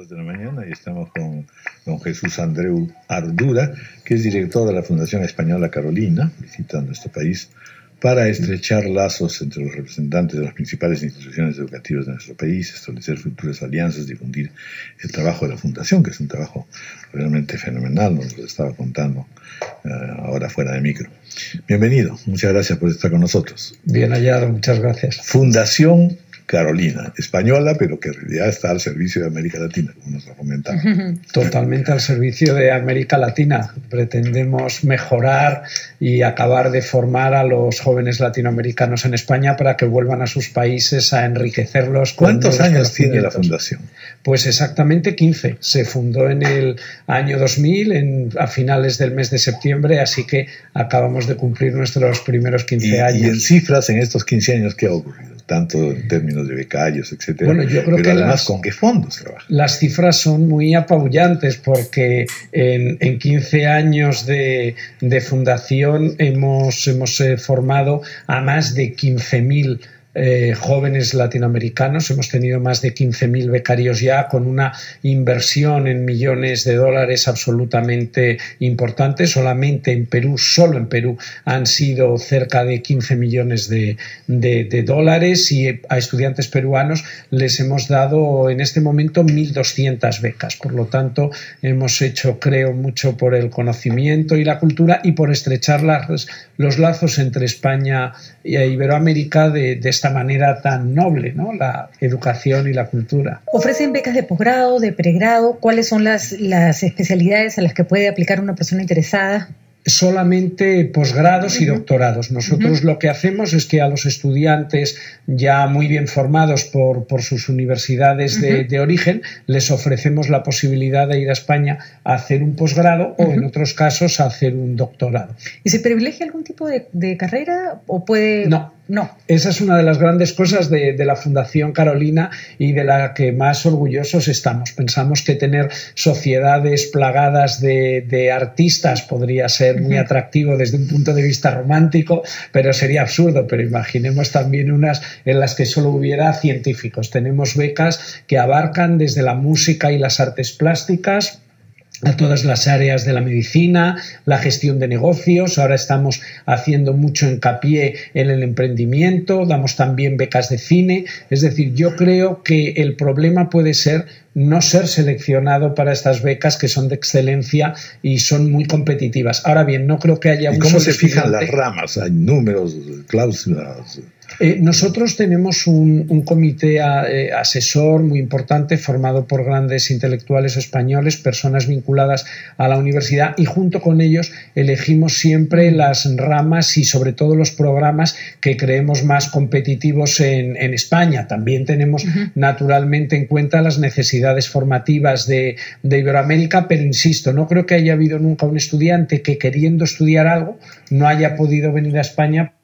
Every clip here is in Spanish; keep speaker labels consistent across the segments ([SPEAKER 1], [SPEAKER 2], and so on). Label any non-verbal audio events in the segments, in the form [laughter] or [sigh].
[SPEAKER 1] minutos de la mañana y estamos con don Jesús Andreu Ardura, que es director de la Fundación Española Carolina, visitando nuestro país para estrechar lazos entre los representantes de las principales instituciones educativas de nuestro país, establecer futuras alianzas, difundir el trabajo de la Fundación, que es un trabajo realmente fenomenal, nos lo estaba contando eh, ahora fuera de micro. Bienvenido, muchas gracias por estar con nosotros.
[SPEAKER 2] Bien hallado, muchas gracias.
[SPEAKER 1] Fundación Carolina, española, pero que en realidad está al servicio de América Latina, como nos ha comentado. [laughs]
[SPEAKER 2] Totalmente al servicio de América Latina. Pretendemos mejorar y acabar de formar a los jóvenes latinoamericanos en España para que vuelvan a sus países a enriquecerlos.
[SPEAKER 1] ¿Cuántos años tiene la fundación?
[SPEAKER 2] Pues exactamente 15. Se fundó en el año 2000, en, a finales del mes de septiembre, así que acabamos de cumplir nuestros primeros 15 años.
[SPEAKER 1] ¿Y en cifras en estos 15 años qué ha ocurrido? Tanto en términos de becarios, etcétera.
[SPEAKER 2] Bueno, yo creo
[SPEAKER 1] Pero
[SPEAKER 2] que
[SPEAKER 1] además,
[SPEAKER 2] las,
[SPEAKER 1] ¿con qué fondos trabaja?
[SPEAKER 2] Las cifras son muy apabullantes porque en, en 15 años de, de, fundación hemos, hemos eh, formado a más de 15.000 eh, jóvenes latinoamericanos. Hemos tenido más de 15.000 becarios ya, con una inversión en millones de dólares absolutamente importante. Solamente en Perú, solo en Perú, han sido cerca de 15 millones de, dólares y a estudiantes peruanos les hemos dado en este momento 1.200 becas. Por lo tanto, hemos hecho, creo, mucho por el conocimiento y la cultura y por estrechar los lazos entre España e Iberoamérica de, de esta manera tan noble, ¿no? la educación y la cultura.
[SPEAKER 3] ¿Ofrecen becas de posgrado, de pregrado? ¿Cuáles son las, las especialidades a las que puede aplicar una persona interesada?
[SPEAKER 2] solamente posgrados y doctorados. Nosotros uh -huh. lo que hacemos es que a los estudiantes ya muy bien formados por, por sus universidades uh -huh. de, de, origen les ofrecemos la posibilidad de ir a España a hacer un posgrado o en otros casos a hacer un doctorado.
[SPEAKER 3] ¿Y se privilegia algún tipo de, de carrera o puede...?
[SPEAKER 2] No, no, esa es una de las grandes cosas de, de, la Fundación Carolina y de la que más orgullosos estamos. Pensamos que tener sociedades plagadas de, de artistas podría ser muy atractivo desde un punto de vista romántico, pero sería absurdo. Pero imaginemos también unas en las que solo hubiera científicos. Tenemos becas que abarcan desde la música y las artes plásticas a todas las áreas de la medicina, la gestión de negocios, ahora estamos haciendo mucho hincapié en el emprendimiento, damos también becas de cine, es decir, yo creo que el problema puede ser no ser seleccionado para estas becas que son de excelencia y son muy competitivas. Ahora bien, no creo que haya
[SPEAKER 1] ¿Y cómo se fijan las ramas? ¿Hay números, cláusulas?
[SPEAKER 2] Eh, nosotros tenemos un, un comité a, eh, asesor muy importante formado por grandes intelectuales españoles, personas vinculadas a la universidad y junto con ellos elegimos siempre las ramas y sobre todo los programas que creemos más competitivos en, en España. También tenemos uh -huh. naturalmente en cuenta las necesidades formativas de, de Iberoamérica, pero insisto, no creo que haya habido nunca un estudiante que queriendo estudiar algo no haya podido venir a España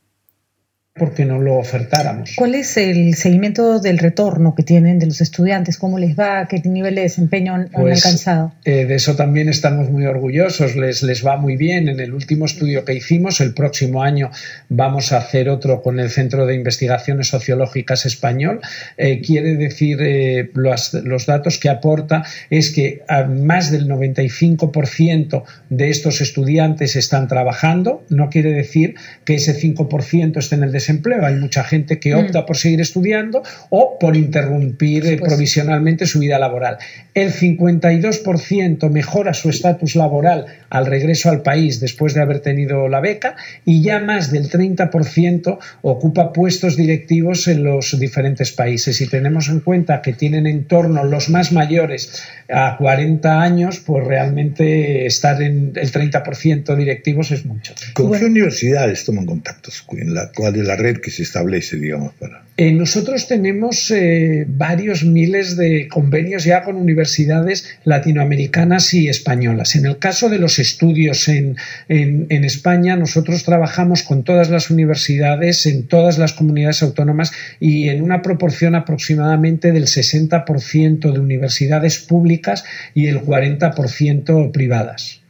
[SPEAKER 2] porque no lo ofertáramos.
[SPEAKER 3] ¿Cuál es el seguimiento del retorno que tienen de los estudiantes? ¿Cómo les va? ¿Qué nivel de desempeño han,
[SPEAKER 2] pues,
[SPEAKER 3] alcanzado?
[SPEAKER 2] Eh, de eso también estamos muy orgullosos, les, les va muy bien. En el último estudio que hicimos, el próximo año vamos a hacer otro con el Centro de Investigaciones Sociológicas Español. Eh, quiere decir, eh, los, los, datos que aporta es que más del 95% de estos estudiantes están trabajando. No quiere decir que ese 5% esté en el desempleo. Hay mucha gente que opta mm. por seguir estudiando o por interrumpir eh, provisionalmente su vida laboral. El 52% mejora su estatus laboral al regreso al país después de haber tenido la beca y ya más del 30% ocupa puestos directivos en los diferentes países. Si tenemos en cuenta que tienen en torno los más mayores a 40 años, pues realmente estar en el 30% directivos es mucho.
[SPEAKER 1] ¿Con bueno, qué universidades toman contactos? ¿Cuál es la red que se establece, digamos, para...?
[SPEAKER 2] Eh, nosotros tenemos eh, varios miles de convenios ya con universidades latinoamericanas y españolas. En el caso de los estudios en, en, en, España, nosotros trabajamos con todas las universidades en todas las comunidades autónomas y en una proporción aproximadamente del 60% de universidades públicas y el 40% privadas.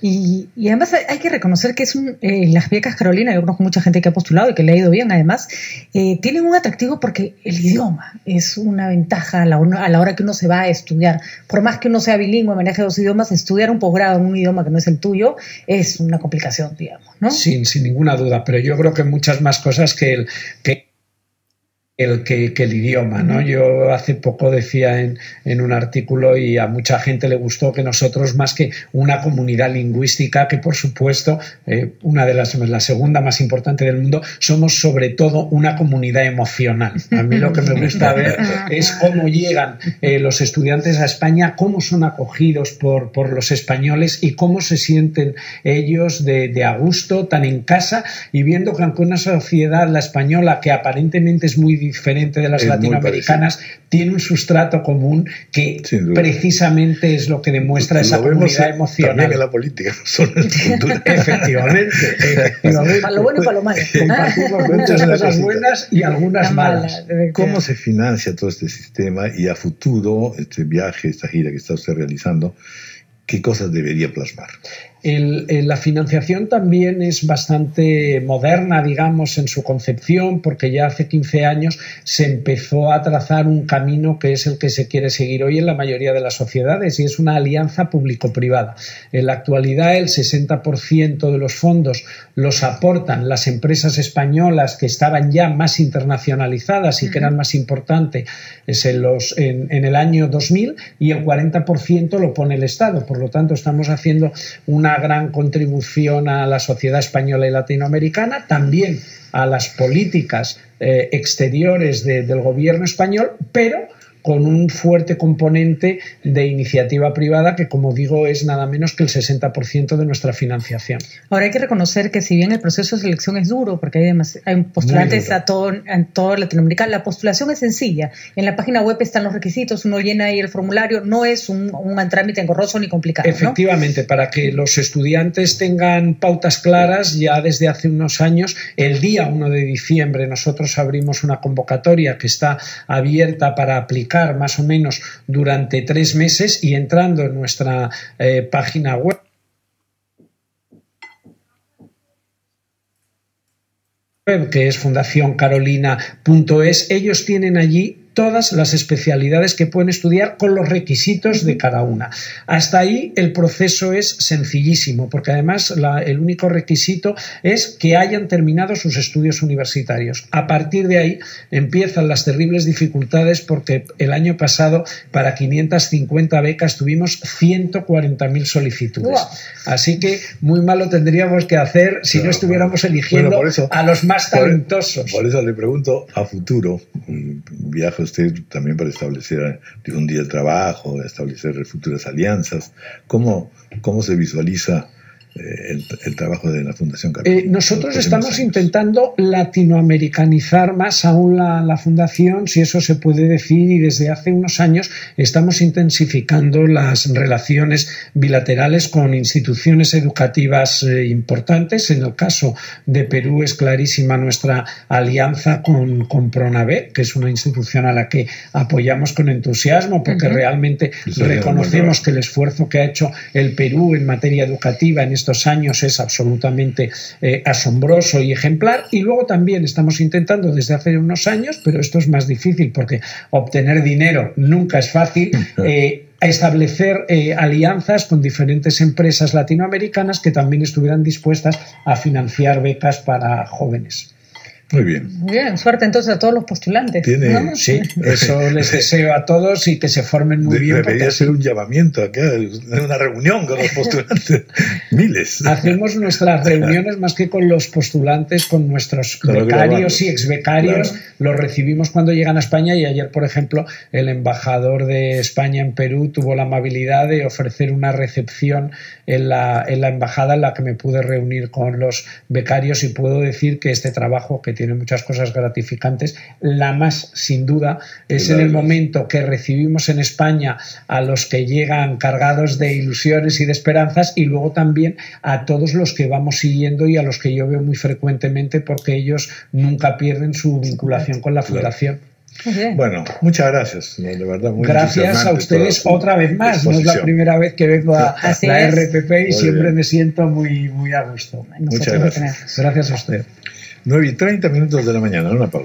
[SPEAKER 3] Y, además hay que reconocer que es eh, las becas Carolina, yo conozco mucha gente que ha postulado y que le ha ido bien además, eh, tienen un atractivo porque el idioma es una ventaja a la, a la, hora que uno se va a estudiar. Por más que uno sea bilingüe, maneje dos idiomas, estudiar un posgrado en un idioma que no es el tuyo es una complicación, digamos, ¿no?
[SPEAKER 2] Sin, sin ninguna duda, pero yo creo que muchas más cosas que el... Que el, que, el idioma. ¿no? Yo hace poco decía en, en, un artículo y a mucha gente le gustó que nosotros, más que una comunidad lingüística, que por supuesto, eh, una de las, la segunda más importante del mundo, somos sobre todo una comunidad emocional. A mí lo que me gusta ver [laughs] es cómo llegan eh, los estudiantes a España, cómo son acogidos por, por, los españoles y cómo se sienten ellos de, de a gusto, tan en casa y viendo que aunque una sociedad, la española, que aparentemente es muy diferente de las latinoamericanas, tiene un sustrato común que precisamente es lo que demuestra esa comunidad emocional.
[SPEAKER 1] También en la política, [laughs] son [laughs]
[SPEAKER 2] efectivamente,
[SPEAKER 3] Para lo bueno y para lo malo.
[SPEAKER 2] Compartimos [laughs] muchas cosas buenas y algunas malas.
[SPEAKER 1] ¿Cómo se financia todo este sistema y a futuro, este viaje, esta gira que está usted realizando, qué cosas debería plasmar?
[SPEAKER 2] La financiación también es bastante moderna, digamos, en su concepción, porque ya hace 15 años se empezó a trazar un camino que es el que se quiere seguir hoy en la mayoría de las sociedades y es una alianza público-privada. En la actualidad, el 60% de los fondos los aportan las empresas españolas que estaban ya más internacionalizadas y que eran más importantes en, los, en, en el año 2000 y el 40% lo pone el Estado. Por lo tanto, estamos haciendo una gran contribución a la sociedad española y latinoamericana, también a las políticas eh, exteriores del gobierno español, pero con un fuerte componente de iniciativa privada que, como digo, es nada menos que el 60% de nuestra financiación.
[SPEAKER 3] Ahora hay que reconocer que si bien el proceso de selección es duro, porque hay, hay postulantes a todo, en toda Latinoamérica, la postulación es sencilla. En la página web están los requisitos, uno llena ahí el formulario, no es un, un trámite engorroso ni complicado.
[SPEAKER 2] Efectivamente, para que los estudiantes tengan pautas claras, ya desde hace unos años, el día 1 de diciembre, nosotros abrimos una convocatoria que está abierta para aplicar más o menos durante tres meses y entrando en nuestra eh, página web. Que es fundacioncarolina.es, ellos tienen allí todas las especialidades que pueden estudiar con los requisitos de cada una. Hasta ahí el proceso es sencillísimo, porque además el único requisito es que hayan terminado sus estudios universitarios. A partir de ahí empiezan las terribles dificultades porque el año pasado para 550 becas tuvimos 140.000 solicitudes. Así que muy malo tendríamos que hacer si no estuviéramos eligiendo a los más talentosos.
[SPEAKER 1] Por, eso le pregunto a futuro, viaje usted también para establecer un día de trabajo, establecer futuras alianzas. ¿Cómo, cómo se visualiza eh, el, trabajo de la Fundación
[SPEAKER 2] eh, nosotros estamos intentando latinoamericanizar más aún la, Fundación, si eso se puede decir, y desde hace unos años estamos intensificando las relaciones bilaterales con instituciones educativas eh, importantes. En el caso de Perú es clarísima nuestra alianza con, con Pronave, que es una institución a la que apoyamos con entusiasmo, porque realmente reconocemos que el esfuerzo que ha hecho el Perú en materia educativa en este años es absolutamente eh, asombroso y ejemplar. Y luego también estamos intentando desde hace unos años, pero esto es más difícil porque obtener dinero nunca es fácil. [laughs] Eh, establecer eh, alianzas con diferentes empresas latinoamericanas que también estuvieran dispuestas a financiar becas para jóvenes.
[SPEAKER 1] Muy bien.
[SPEAKER 3] Muy bien, suerte entonces a todos los postulantes.
[SPEAKER 2] Sí, eso [laughs] les deseo a todos y que se formen muy bien.
[SPEAKER 1] Debería ser un llamamiento acá, una reunión con los [laughs] postulantes. Miles.
[SPEAKER 2] Hacemos nuestras reuniones más que con los postulantes, con nuestros becarios y exbecarios. Los recibimos cuando llegan a España y ayer, por ejemplo, el embajador de España en Perú tuvo la amabilidad de ofrecer una recepción en la, en la embajada en la que me pude reunir con los becarios y puedo decir que este trabajo que tiene muchas cosas gratificantes. La más, sin duda, es en el momento que recibimos en España a los que llegan cargados de ilusiones y de esperanzas y luego también a todos los que vamos siguiendo y a los que yo veo muy frecuentemente porque ellos nunca pierden su vinculación con la fundación.
[SPEAKER 1] Bueno, muchas gracias, de verdad. Muy
[SPEAKER 2] gracias a ustedes otra vez más. No es la primera vez que vengo a [laughs] la RPP y siempre me siento muy, muy a gusto.
[SPEAKER 1] Muchas gracias.
[SPEAKER 2] Gracias a usted.
[SPEAKER 1] 9 y 30 minutos de la mañana, una pausa.